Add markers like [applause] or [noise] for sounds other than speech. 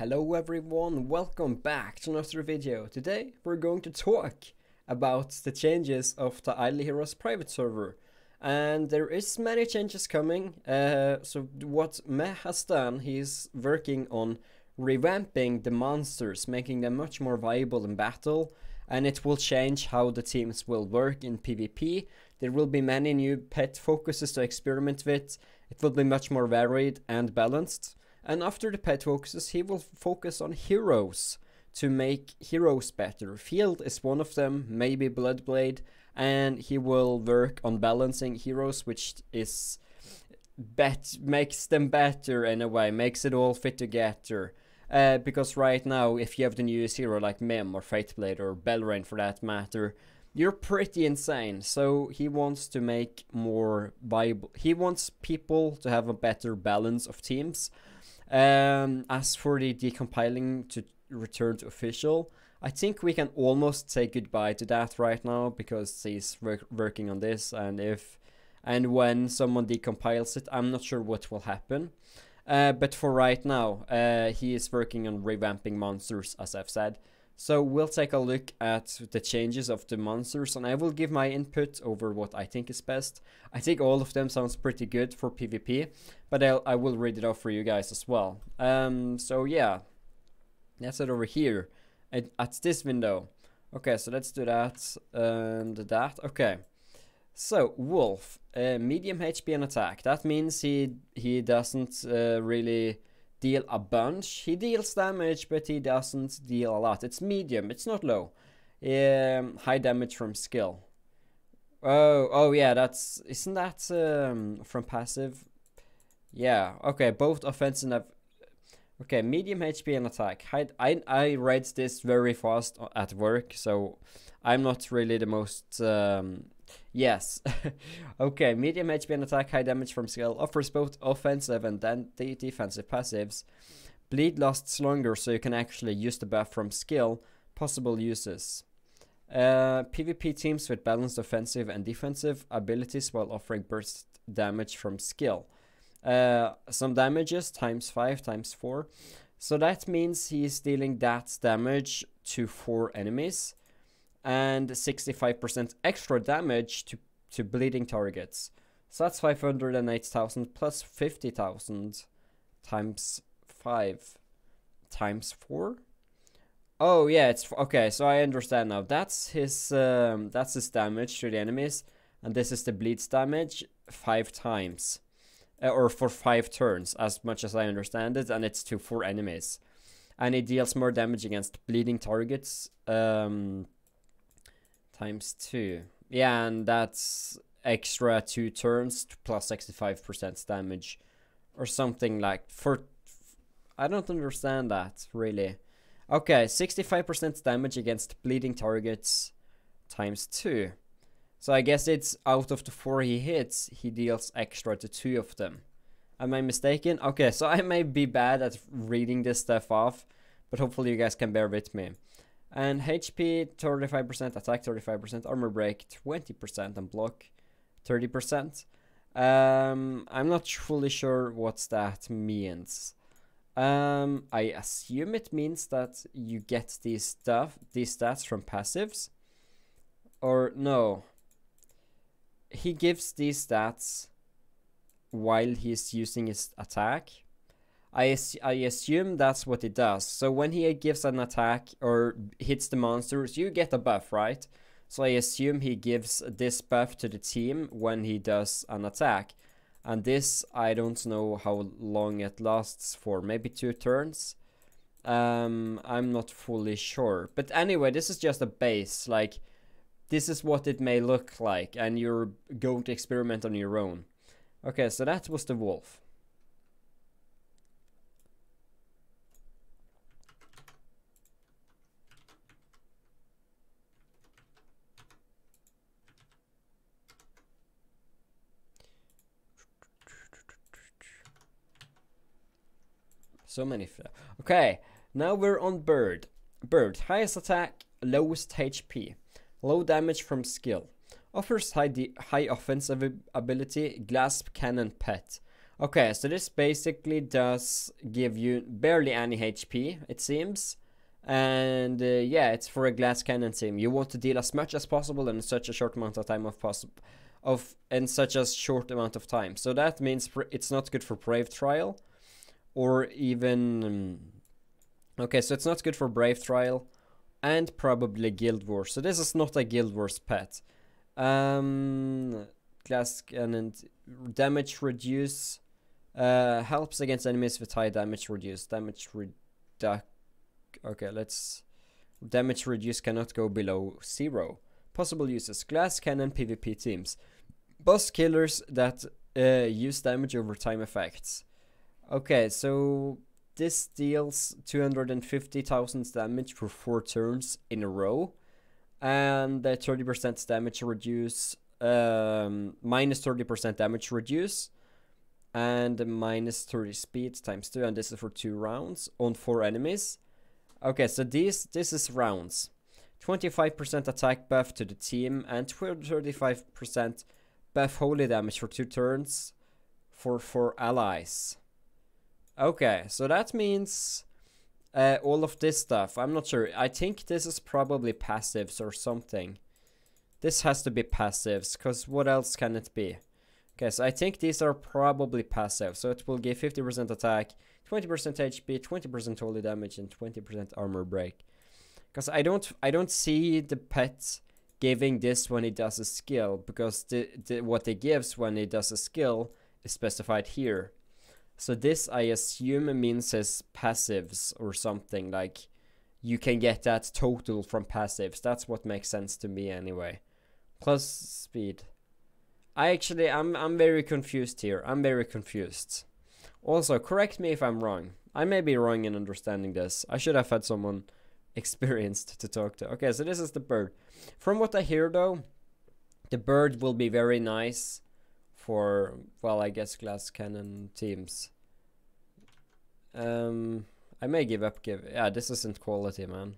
Hello everyone, welcome back to another video. Today we're going to talk about the changes of the Idle Heroes private server. And there is many changes coming. Uh, so what Meh has done, he's working on revamping the monsters, making them much more viable in battle. And it will change how the teams will work in PvP. There will be many new pet focuses to experiment with. It will be much more varied and balanced. And after the pet focuses, he will focus on heroes to make heroes better. Field is one of them, maybe Bloodblade, and he will work on balancing heroes, which is bet makes them better in a way, makes it all fit together. Uh, because right now, if you have the newest hero like Mim or Faith Blade or Belrain for that matter, you're pretty insane. So he wants to make more viable. He wants people to have a better balance of teams. Um, as for the decompiling to return to official, I think we can almost say goodbye to that right now because he's work working on this, and if and when someone decompiles it, I'm not sure what will happen. Uh, but for right now, uh, he is working on revamping monsters, as I've said. So we'll take a look at the changes of the monsters and I will give my input over what I think is best. I think all of them sounds pretty good for PvP, but I'll, I will read it off for you guys as well. Um, so yeah, that's it over here at, at this window. Okay, so let's do that and that. Okay. So, Wolf, uh, medium HP and attack. That means he he doesn't uh, really deal a bunch. He deals damage, but he doesn't deal a lot. It's medium, it's not low. Um, high damage from skill. Oh, oh yeah, that's isn't that um, from passive? Yeah, okay, both offensive okay, medium HP and attack. I I I read this very fast at work, so I'm not really the most um, Yes. [laughs] okay, medium HP and attack, high damage from skill, offers both offensive and then the defensive passives. Bleed lasts longer, so you can actually use the buff from skill. Possible uses. Uh, PvP teams with balanced offensive and defensive abilities while offering burst damage from skill. Uh, some damages times 5 times 4. So that means he's dealing that damage to 4 enemies and 65% extra damage to, to bleeding targets. So that's 508,000 plus 50,000 times 5 times 4. Oh yeah, it's okay. So I understand now. That's his um, that's his damage to the enemies, and this is the bleeds damage five times, uh, or for five turns, as much as I understand it, and it's to four enemies, and it deals more damage against bleeding targets. Um, times 2. Yeah, and that's extra 2 turns plus 65% damage or something like for I don't understand that really. Okay, 65% damage against bleeding targets times 2. So I guess it's out of the 4 he hits, he deals extra to 2 of them. Am I mistaken? Okay, so I may be bad at reading this stuff off, but hopefully you guys can bear with me. And HP 35%, attack 35%, armor break 20%, and block 30%. Um, I'm not fully sure what that means. Um, I assume it means that you get these stuff, these stats from passives. Or no. He gives these stats while he's using his attack. I, I assume that's what it does. So when he gives an attack or hits the monsters, you get a buff, right? So I assume he gives this buff to the team when he does an attack. And this, I don't know how long it lasts for. Maybe two turns? Um, I'm not fully sure. But anyway, this is just a base. Like, this is what it may look like. And you're going to experiment on your own. Okay, so that was the wolf. So many. Okay, now we're on Bird. Bird, highest attack, lowest HP, low damage from skill. Offers high, high offensive ability, Glass Cannon Pet. Okay, so this basically does give you barely any HP, it seems. And uh, yeah, it's for a glass cannon team. You want to deal as much as possible in such a short amount of time of possible of in such a short amount of time. So that means it's not good for Brave Trial or even um, Okay, so it's not good for Brave Trial and probably Guild Wars. So this is not a Guild Wars pet. Um glass cannon damage reduce uh, helps against enemies with high damage reduce. Damage reduce. Okay, let's. Damage reduce cannot go below zero. Possible uses glass cannon PvP teams. Boss killers that uh, use damage over time effects. Okay, so this deals 250,000 damage for 4 turns in a row. And the 30% damage reduce, um, minus 30% damage reduce and minus 30 speed times 2 and this is for 2 rounds on 4 enemies. Okay, so these this is rounds. 25% attack buff to the team and 35% buff holy damage for 2 turns for 4 allies. Okay, so that means uh, all of this stuff. I'm not sure. I think this is probably passives or something. This has to be passives, because what else can it be? Okay, so I think these are probably passive. So it will give 50% attack, 20% HP, 20% holy damage, and 20% armor break. Because I don't, I don't see the pet giving this when it does a skill, because the, the what it gives when it does a skill is specified here. So this, I assume, means as passives or something like you can get that total from passives. That's what makes sense to me anyway. Plus speed. I actually, I'm, I'm very confused here. I'm very confused. Also, correct me if I'm wrong. I may be wrong in understanding this. I should have had someone [laughs] experienced to talk to. Okay, so this is the bird. From what I hear though, the bird will be very nice for, well, I guess glass cannon teams. Um, I may give up. Give yeah, this isn't quality, man.